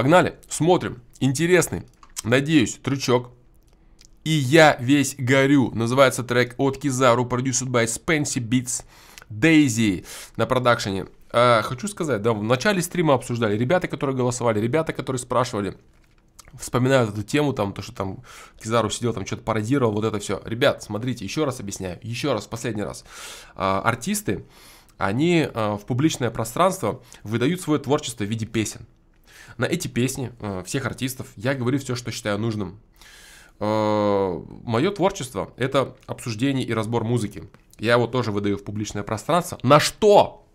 Погнали, смотрим. Интересный, надеюсь, трючок. И я весь горю. Называется трек от Кизару, produced by Spency Beats. Дейзи на продакшене. А, хочу сказать, да, в начале стрима обсуждали. Ребята, которые голосовали, ребята, которые спрашивали, вспоминают эту тему, там, то, что там Кизару сидел, там что-то пародировал, вот это все. Ребят, смотрите, еще раз объясняю, еще раз, последний раз. А, артисты, они а, в публичное пространство выдают свое творчество в виде песен. На эти песни а, всех артистов я говорю все, что считаю нужным. А, мое творчество – это обсуждение и разбор музыки. Я его тоже выдаю в публичное пространство. На что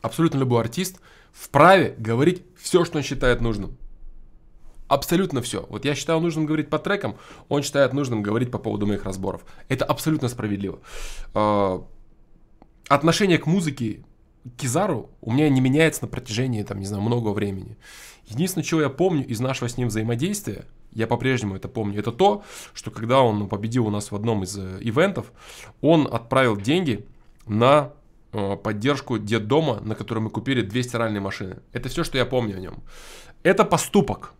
абсолютно любой артист вправе говорить все, что он считает нужным. Абсолютно все. Вот я считаю нужным говорить по трекам, он считает нужным говорить по поводу моих разборов. Это абсолютно справедливо. А, отношение к музыке Кизару у меня не меняется на протяжении, там, не знаю, много времени. Единственное, чего я помню из нашего с ним взаимодействия, я по-прежнему это помню, это то, что когда он победил у нас в одном из э, ивентов, он отправил деньги на э, поддержку детдома, на который мы купили две стиральные машины. Это все, что я помню о нем. Это поступок,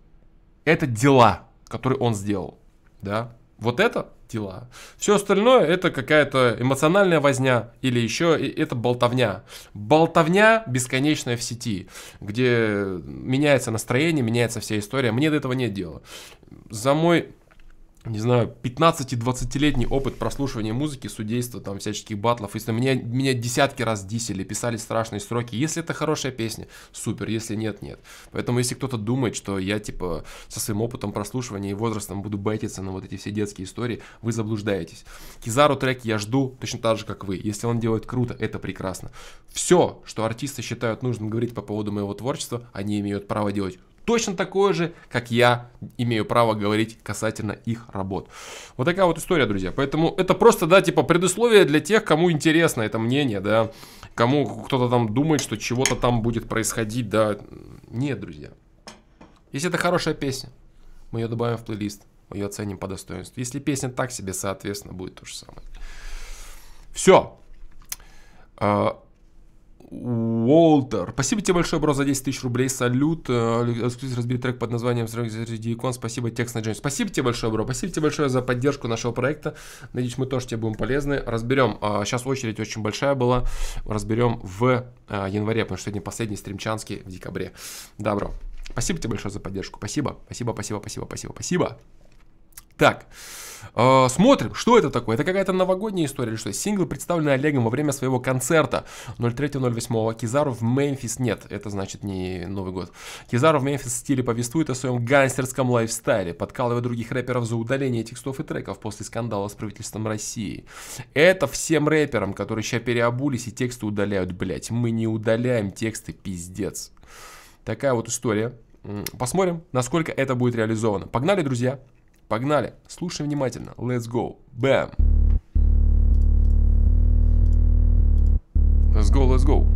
это дела, которые он сделал, да. Вот это дела. Все остальное это какая-то эмоциональная возня или еще это болтовня. Болтовня бесконечная в сети, где меняется настроение, меняется вся история. Мне до этого нет дела. За мой не знаю, 15-20-летний опыт прослушивания музыки, судейства, там, всяческих батлов. Если меня, меня десятки раз дисели, писали страшные строки. Если это хорошая песня, супер, если нет, нет. Поэтому, если кто-то думает, что я, типа, со своим опытом прослушивания и возрастом буду байтиться на вот эти все детские истории, вы заблуждаетесь. Кизару трек я жду точно так же, как вы. Если он делает круто, это прекрасно. Все, что артисты считают нужным говорить по поводу моего творчества, они имеют право делать точно такое же, как я имею право говорить касательно их работ. Вот такая вот история, друзья. Поэтому это просто, да, типа предусловие для тех, кому интересно это мнение, да, кому кто-то там думает, что чего-то там будет происходить, да. Нет, друзья. Если это хорошая песня, мы ее добавим в плейлист, мы ее оценим по достоинству. Если песня так себе, соответственно, будет то же самое. Все. А, Уолтер. Спасибо тебе большое, бро, за 10 тысяч рублей. Салют. Э, разбери трек под названием среди икон. Спасибо, текст на Джеймс. Спасибо тебе большое, бро. Спасибо тебе большое за поддержку нашего проекта. Надеюсь, мы тоже тебе будем полезны. Разберем. Сейчас очередь очень большая была. Разберем в э, январе, потому что сегодня последний стримчанский в декабре. Да, бро. Спасибо тебе большое за поддержку. Спасибо. Спасибо, спасибо, спасибо, спасибо, спасибо. Так. Э, смотрим, что это такое? Это какая-то новогодняя история или что? Сингл, представленный Олегом во время своего концерта 03.08. Кизару в Мемфис. Нет, это значит не Новый год. Кизару в Мемфис стиле повествует о своем гангстерском лайфстайле, подкалывая других рэперов за удаление текстов и треков после скандала с правительством России. Это всем рэперам, которые сейчас переобулись и тексты удаляют, блять. Мы не удаляем тексты, пиздец. Такая вот история. Посмотрим, насколько это будет реализовано. Погнали, друзья! Погнали. Слушай внимательно. Let's go. Бэм. Let's go, let's go.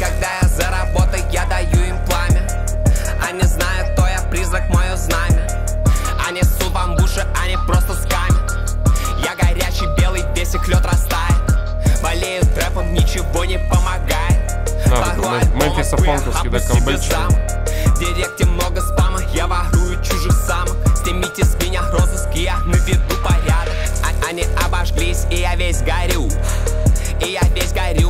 Когда я за работой, я даю им пламя Они знают, кто я, призрак, мое знамя Они сут вам в уши, они просто скамят Я горячий, белый, весь их лед растает Мемфиса Фонковский, да, комбельчик. В директе много спама, я ворую чужих самок. Снимите с меня розыск, я наведу порядок. А Они обожглись, и я весь горю. И я весь горю,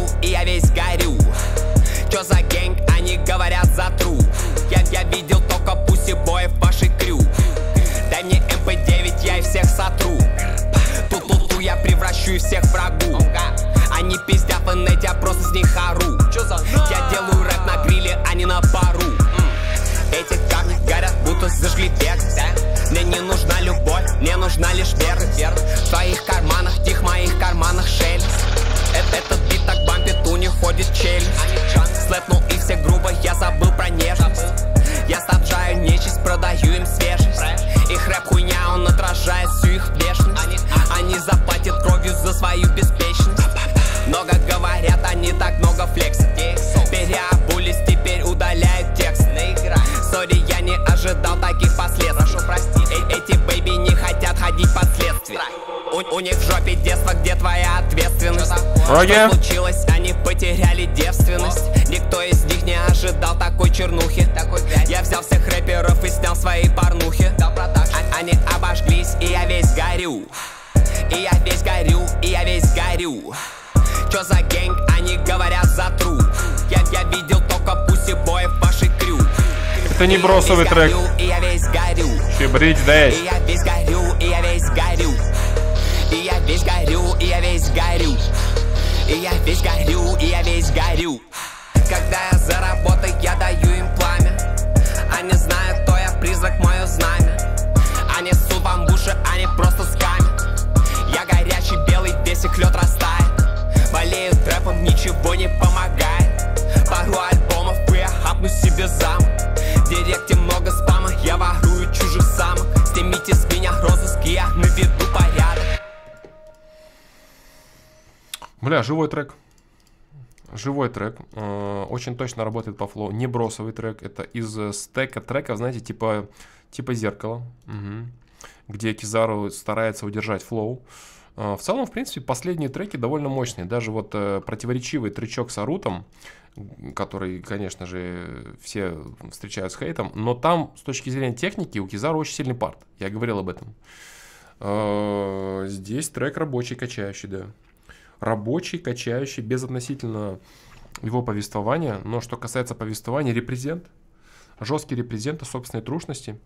мне нужна лишь верность В твоих карманах, тих моих карманах шелест. Это, Этот бит так бампит, у них ходит челюсть. Слэпнул у, у них в жопе детство, где твоя ответственность? Роги. Что случилось, они потеряли девственность. Никто из них не ожидал такой чернухи. Такой я взял всех рэперов и снял свои порнухи. А, они обожглись, и я весь горю. И я весь горю, и я весь горю. Чё за гэнг, они говорят за тру. Я, я видел только пуси боев вашей крю. Это не бросовый трек. И я весь горю. Чебрить, да? И я весь горю, и я весь горю. И я весь горю, и я весь горю. И я весь горю, и я весь горю. Когда я за живой трек. Живой трек. Э, Очень точно работает по flow. Не бросовый трек. Это из э, стека треков, знаете, типа, типа зеркало. Мгм. Где Кизару старается удержать flow. Э, В целом, в принципе, последние треки довольно мощные. Даже вот противоречивый тречок с Арутом, который, конечно же, все встречают с хейтом, но там, с точки зрения техники, у Кизару очень сильный part. Я говорил об этом. Здесь трек рабочий, качающий, да рабочий, качающий, без относительно его повествования. Но что касается повествования, репрезент, жесткий репрезент собственной трушности,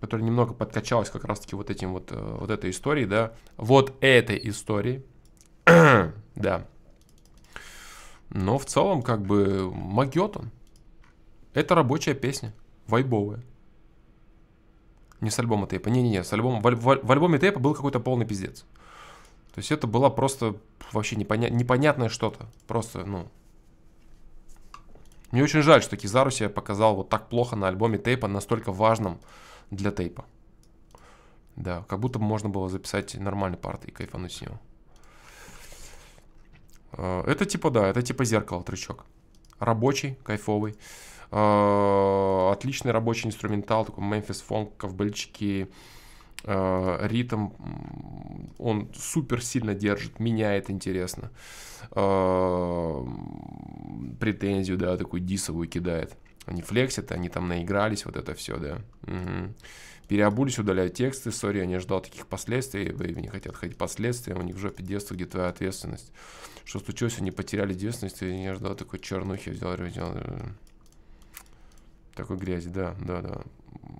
который немного подкачалась как раз-таки вот этим вот, э, вот этой историей, да, вот этой истории, да. Но в целом, как бы, могет он. Это рабочая песня, вайбовая. Не с альбома тейпа, не-не-не, с альбома, в, в в альбоме тейпа был какой-то полный пиздец. То есть это была просто вообще непоня- непонятное что-то. Просто, ну... Мне очень жаль, что Кизару себя показал вот так плохо на альбоме тейпа, настолько важном для тейпа. Да, как будто бы можно было записать нормальный парт и кайфануть с него. Э, Это типа, да, это типа зеркало трючок. Рабочий, кайфовый. Э, Отличный рабочий инструментал, такой Memphis Funk, ковбельчики, э, ритм, он супер сильно держит, меняет интересно. Э, Претензию, да, такую дисовую кидает. Они флексят, они там наигрались, вот это все, да. Мгм. Переобулись, удаляют тексты, сори, я не ожидал таких последствий, вы не хотят ходить последствия, у них в жопе детства, где твоя ответственность. Что случилось, они потеряли девственность, и я не ожидал такой чернухи, взял, взял, э, такой грязи, да, да, да.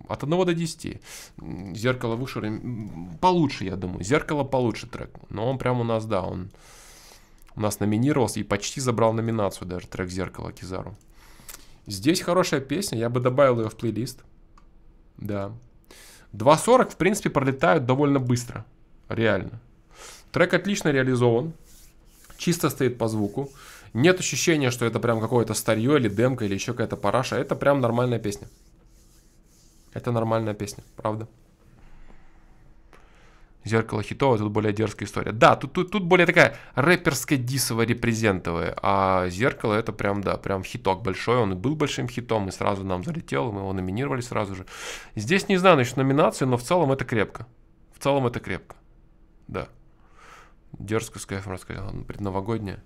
От 1 до 10. М, Зеркало выше, получше, я думаю. Зеркало получше трек. Но он прям у нас, да, он у нас номинировался и почти забрал номинацию даже трек Зеркало Кизару. Здесь хорошая песня, я бы добавил ее в плейлист. Да. 2.40, в принципе, пролетают довольно быстро. Реально. Трек отлично реализован. Чисто стоит по звуку. Нет ощущения, что это прям какое-то старье или демка или еще какая-то параша. Это прям нормальная песня. Это нормальная песня, правда. Зеркало хитовое, тут более дерзкая история. Да, тут, тут, тут более такая рэперская дисовая репрезентовая. А зеркало это прям, да, прям хиток большой. Он и был большим хитом, и сразу нам залетел, мы его номинировали сразу же. Здесь не знаю насчет номинации, но в целом это крепко. В целом это крепко. Да. Дерзко с кайфом рассказал. Предновогодняя.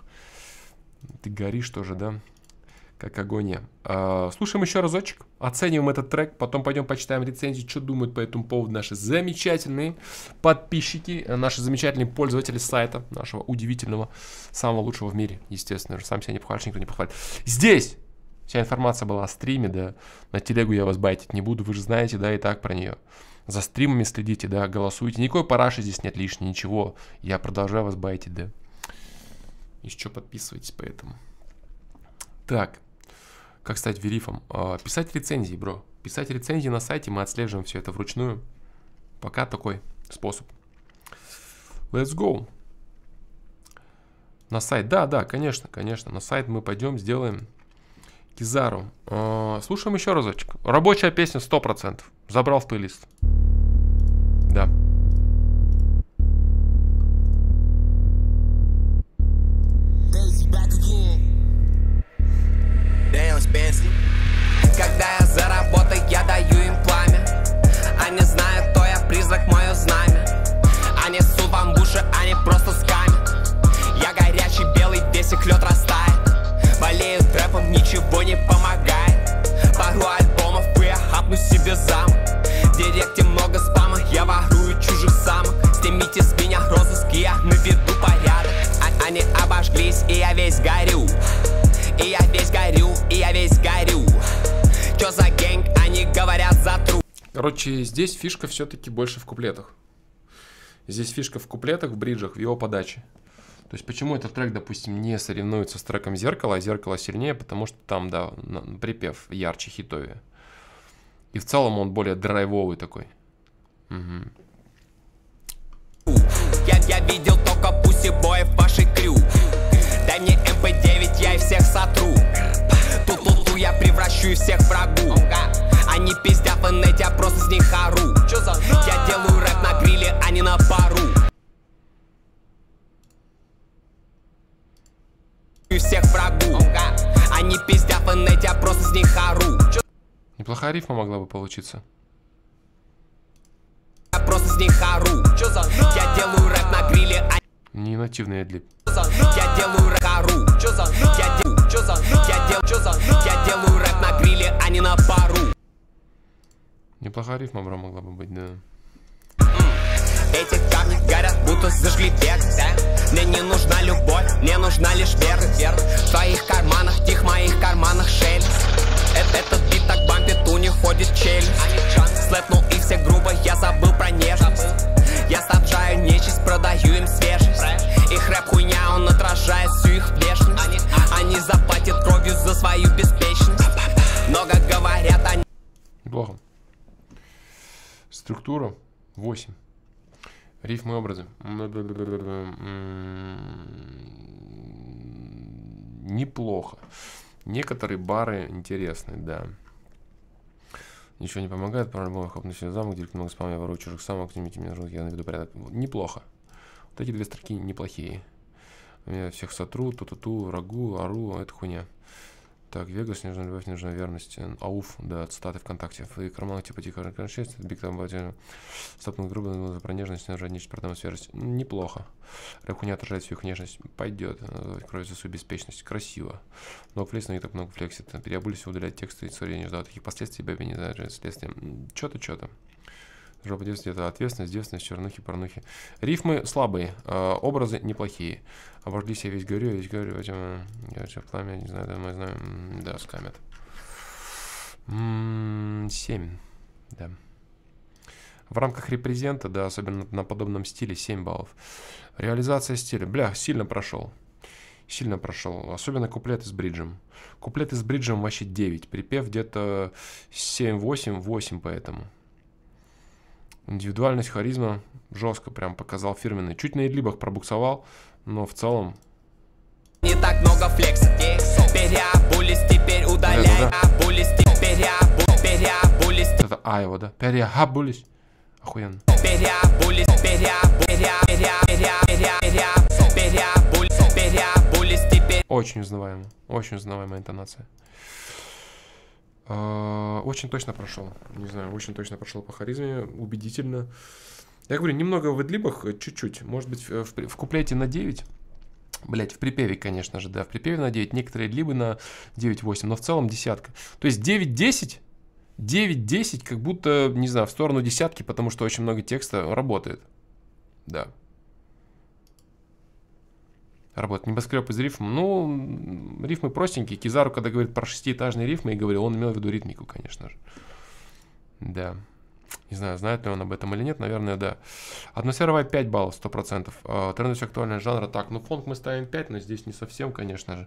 Ты горишь тоже, да? Как огонь. А, слушаем еще разочек. Оцениваем этот трек. Потом пойдем почитаем рецензии, что думают по этому поводу наши замечательные подписчики, э, наши замечательные пользователи сайта, нашего удивительного, самого лучшего в мире, естественно. Сам себя не похвалишь, никто не похвалит. Здесь вся информация была о стриме, да. На телегу я вас байтить не буду, вы же знаете, да, и так про нее. За стримами следите, да, голосуйте. Никакой параши здесь нет лишней, ничего. Я продолжаю вас байтить, да. Еще подписывайтесь поэтому. Так, как стать верифом? А, Писать рецензии, бро. Писать рецензии на сайте, мы отслеживаем все это вручную. Пока такой способ. Let's go. На сайт, да, да, конечно, конечно. На сайт мы пойдем, сделаем Кизару. А, Слушаем еще разочек. Рабочая песня 100%. Забрал в плейлист. Да. Короче, здесь фишка все-таки больше в куплетах. Здесь фишка в куплетах, в бриджах, в его подаче. То есть почему этот трек, допустим, не соревнуется с треком «Зеркало», а «Зеркало» сильнее, потому что там, да, припев ярче, хитовее. И в целом он более драйвовый такой. Угу. Я, я видел только пуси боев вашей крю Дай мне МП-9, я и всех сотру Ту-ту-ту, я превращу и всех врагу Они пиздят в инете, а просто с них хару Я делаю рэп на гриле, а не на пару. И всех врагу. Они пиздят в инете, а просто с них хару Неплохая рифма могла бы получиться. Просто с них ору. Я делаю рэп на гриле, а не нативный эдлип Я делаю рэп ору Я делаю, я делаю, я делаю рэп на гриле, а не на пару Неплохая рифма, бро, могла бы быть, да. Эти камни горят, будто зажгли век Мне не нужна любовь, мне нужна лишь верность В твоих карманах, тихо, в моих карманах шелест это, Этот бит так бампит, у них ходит челюсть. Слэпнул и все грубо, я забыл про нежность. Я снабжаю нечисть, продаю им свежесть. Их рэп хуйня, он отражает всю их внешность Структура 8 Рифмы образы. Неплохо. Некоторые бары интересны, да. Ничего не помогает, по любому хопну себе замок, директор много спам, я ворую чужих самок, снимите меня жутко, я наведу порядок. Неплохо. Вот эти две строки неплохие. Я всех сотру, ту-ту-ту, рагу, ару, это хуйня. Так, Вегас, нежная любовь, нежная верность. Ауф, да, цитаты ВКонтакте. В карманах типа тихо счастье, Биг там стопнул грубо, про нежность, нежная нечисть, продам свежесть. Неплохо. Рэп не отражает их нежность. Пойдет. Кровь за свою беспечность. Красиво. Много флекс, но не так много флексит. Переобулись, удалять тексты, истории, не ждал таких последствий, бэби, не знаю, следствия. Что-то, что-то. Жопа детства это ответственность, девственность, чернухи, порнухи. Рифмы слабые, э, образы неплохие. Обожглись я весь горю, весь горю, возьмем, я все пламя, не знаю, да, мы знаем, да, скамят. Семь, да. В рамках репрезента, да, особенно на подобном стиле, 7 баллов. Реализация стиля, бля, сильно прошел. Сильно прошел. Особенно куплеты с бриджем. Куплеты с бриджем вообще 9. Припев где-то 7-8, 8 поэтому. Индивидуальность, харизма жестко прям показал фирменный. Чуть на идлибах пробуксовал, но в целом... Не так много флекса, переобулись, теперь удаляй, обулись, переобулись, переобулись. Это А его, да? Переобулись. Охуенно. Переобулись, переобулись, переобулись, переобулись, теперь. Очень узнаваемо, очень узнаваемая интонация. А, очень точно прошел. Не знаю, очень точно прошел по харизме, убедительно. Я говорю, немного в эдлибах, чуть-чуть. Может быть, в, в, куплете на 9. Блять, в припеве, конечно же, да. В припеве на 9, некоторые либо на 9-8, но в целом десятка. То есть 9-10, 9-10 как будто, не знаю, в сторону десятки, потому что очень много текста работает. Да. Работает небоскреб из рифм. Ну, рифмы простенькие. Кизару, когда говорит про шестиэтажные рифмы, и говорил, он имел в виду ритмику, конечно же. Да. Не знаю, знает ли он об этом или нет, наверное, да. Атмосфера 5 баллов, 100%. А, Трендовая актуальная жанра. Так, ну фонк мы ставим 5, но здесь не совсем, конечно же.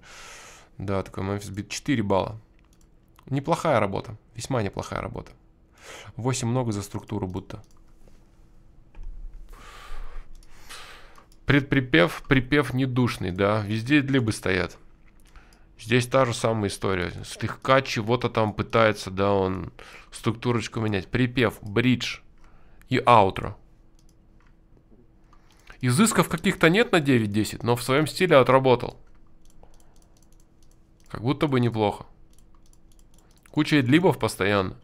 Да, такой Memphis Beat 4 балла. Неплохая работа, весьма неплохая работа. 8 много за структуру будто. Предприпев, припев недушный, да, везде либо стоят. Здесь та же самая история. Слегка чего-то там пытается, да, он структурочку менять. Припев, бридж и аутро. Изысков каких-то нет на 9-10, но в своем стиле отработал. Как будто бы неплохо. Куча эдлибов постоянно.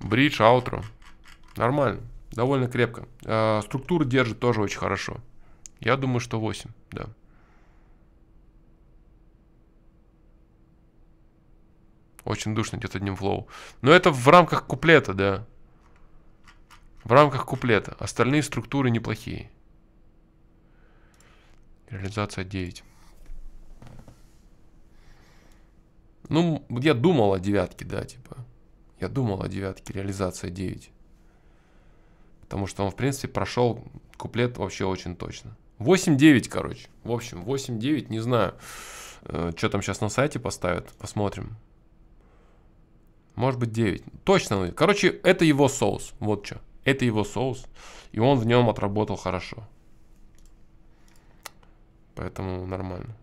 Бридж, аутро. Нормально. Довольно крепко. Э, структуру держит тоже очень хорошо. Я думаю, что 8, да. Очень душно идет одним флоу. Но это в рамках куплета, да. В рамках куплета. Остальные структуры неплохие. Реализация 9. Ну, я думал о девятке, да, типа. Я думал о девятке, реализация 9. Потому что он, в принципе, прошел куплет вообще очень точно. 8-9, короче. В общем, 8-9, не знаю, э, что там сейчас на сайте поставят. Посмотрим. Может быть 9. Точно. Короче, это его соус. Вот что. Это его соус. И он в нем отработал хорошо. Поэтому нормально.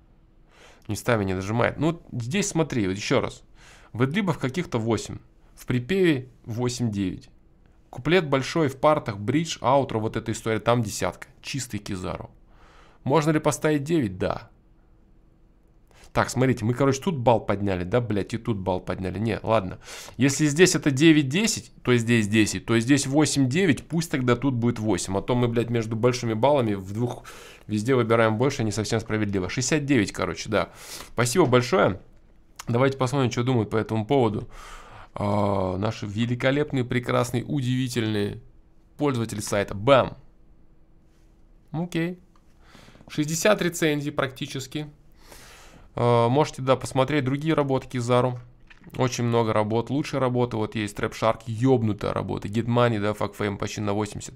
Местами не нажимает. Ну, здесь смотри, вот еще раз. В эдлибах каких-то 8. В припеве 8-9. Куплет большой в партах, бридж, аутро, вот эта история, там десятка. Чистый кизару. Можно ли поставить 9? Да. Так, смотрите, мы, короче, тут бал подняли, да, блядь, и тут бал подняли. Не, ладно. Если здесь это 9-10, то здесь 10, то здесь 8-9, пусть тогда тут будет 8. А то мы, блядь, между большими баллами в двух везде выбираем больше, не совсем справедливо. 69, короче, да. Спасибо большое. Давайте посмотрим, что думают по этому поводу. А, наши великолепные, прекрасные, удивительные пользователи сайта. Бам! Окей. 60 рецензий практически. Э, можете, да, посмотреть другие работы Кизару. Очень много работ. Лучшие работы. Вот есть Trap Shark, ёбнутая работа. Get Money, да, Fuck Fame почти на 80.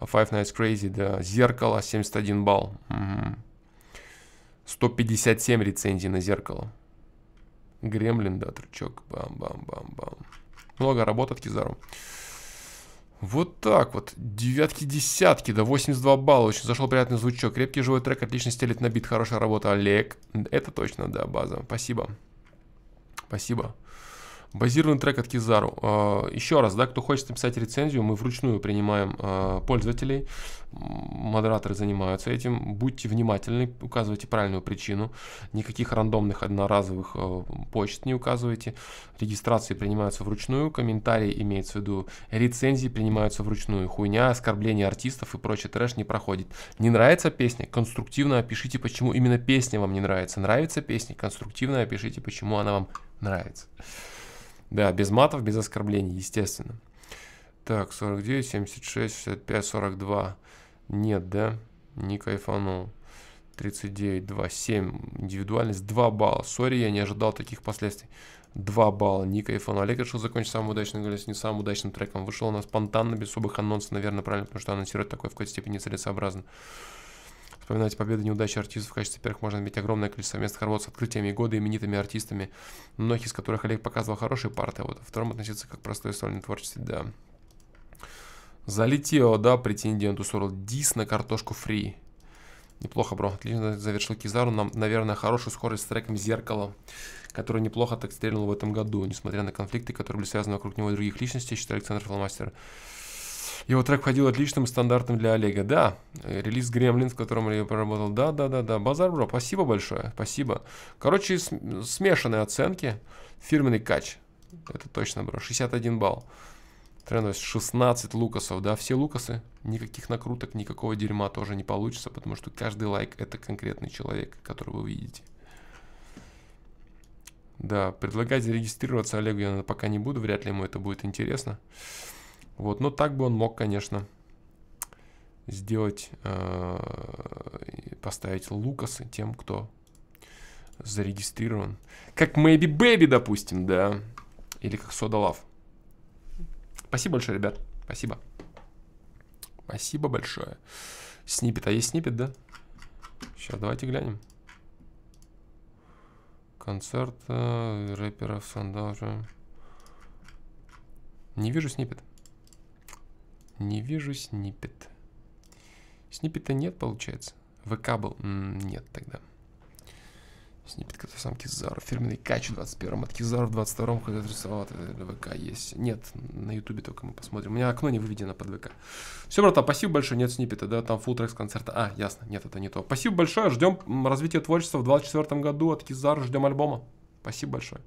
Five Nights Crazy, да. Зеркало, 71 балл. Угу. 157 рецензий на зеркало. Гремлин, да, трючок. Бам-бам-бам-бам. Много работ от Кизару. Вот так вот. Девятки, десятки, да 82 балла. Очень зашел приятный звучок. Крепкий живой трек, отлично стелит на бит. Хорошая работа, Олег. Это точно, да, база. Спасибо. Спасибо. Базированный трек от Кизару. А, еще раз, да, кто хочет написать рецензию, мы вручную принимаем а, пользователей. Модераторы занимаются этим. Будьте внимательны, указывайте правильную причину. Никаких рандомных одноразовых а, почт не указывайте. Регистрации принимаются вручную, комментарии имеется в виду, рецензии принимаются вручную. Хуйня, оскорбления артистов и прочий трэш не проходит. Не нравится песня? Конструктивно опишите, почему именно песня вам не нравится. Нравится песня? Конструктивно опишите, почему она вам нравится. Да, без матов, без оскорблений, естественно. Так, 49, 76, 65, 42. Нет, да? Не кайфанул. 39, 2, 7. Индивидуальность 2 балла. Сори, я не ожидал таких последствий. 2 балла. Не кайфанул. Олег решил закончить самым удачным, говоря, не самым удачным треком. Вышел у нас спонтанно, без особых анонсов, наверное, правильно, потому что анонсировать такое в какой-то степени целесообразно. Вспоминать победы неудачи артистов в качестве первых можно иметь огромное количество совместных работ с открытиями года именитыми артистами, многие из которых Олег показывал хорошие парты, а вот втором относиться как простое сольное творчество, да. Залетело, да, претенденту Сурл. Дис на картошку фри. Неплохо, бро. Отлично завершил Кизару. Нам, наверное, хорошую скорость с треком «Зеркало», который неплохо так стрельнул в этом году, несмотря на конфликты, которые были связаны вокруг него и других личностей, считает Александр Филмастер. Его трек входил отличным стандартом для Олега. Да, релиз Гремлин, в котором я проработал. Да, да, да, да. Базар, бро, спасибо большое, спасибо. Короче, смешанные оценки. Фирменный кач. Это точно, бро. 61 балл. Трендовость 16 лукасов, да, все лукасы, никаких накруток, никакого дерьма тоже не получится, потому что каждый лайк это конкретный человек, которого вы видите. Да, предлагать зарегистрироваться Олегу я пока не буду, вряд ли ему это будет интересно. Вот, но так бы он мог, конечно, сделать, э, поставить лукасы тем, кто зарегистрирован. Как Maybe Baby, допустим, да. Или как Soda Love. Спасибо большое, ребят. Спасибо. Спасибо большое. Снипет. А есть снипет, да? Сейчас давайте глянем. Концерт э, рэперов Сандажа. Не вижу снипет. Не вижу снипет. Снипета нет, получается. ВК был? нет тогда. Снипет это сам Кизару. Фирменный кач в 21-м. От Кизару в 22-м хотят рисовать. ВК есть. Нет, на Ютубе только мы посмотрим. У меня окно не выведено под ВК. Все, брата, спасибо большое. Нет снипета, да, там фулл трек с концерта. А, ясно, нет, это не то. Спасибо большое. Ждем развития творчества в 24 году от Кизару. Ждем альбома. Спасибо большое.